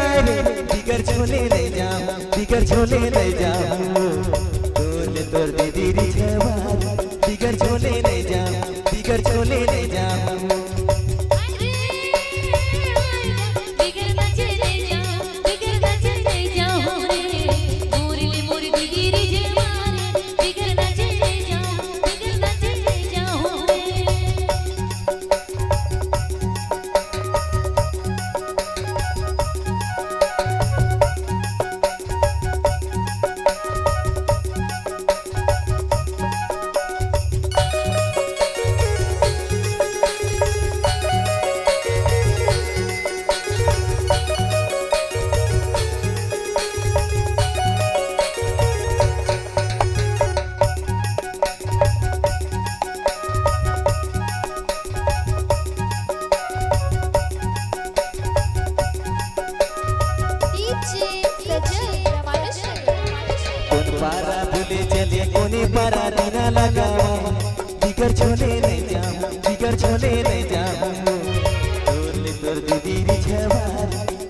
अरे ले जाऊँ बिगर ले तोर दीदी पारा दीना लगावा जिगर छोले नहीं जाऊँ जिगर छोले नहीं जाऊँ तोर तोर दीदी री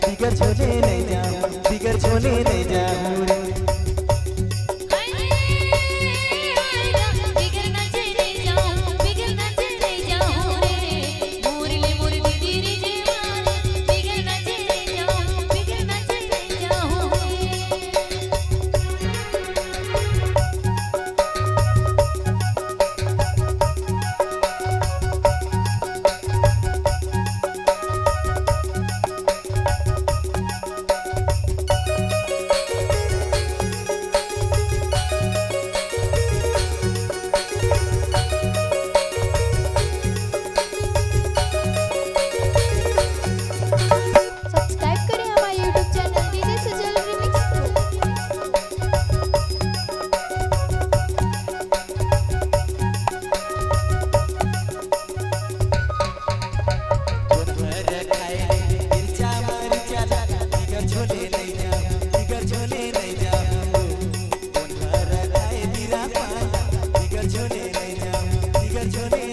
जिगर छोले नहीं 전에